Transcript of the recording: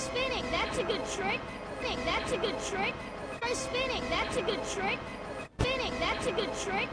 Spinning, that's a good trick. Spinning, that's a good trick. Try spinning, that's a good trick. Spinning, that's a good trick.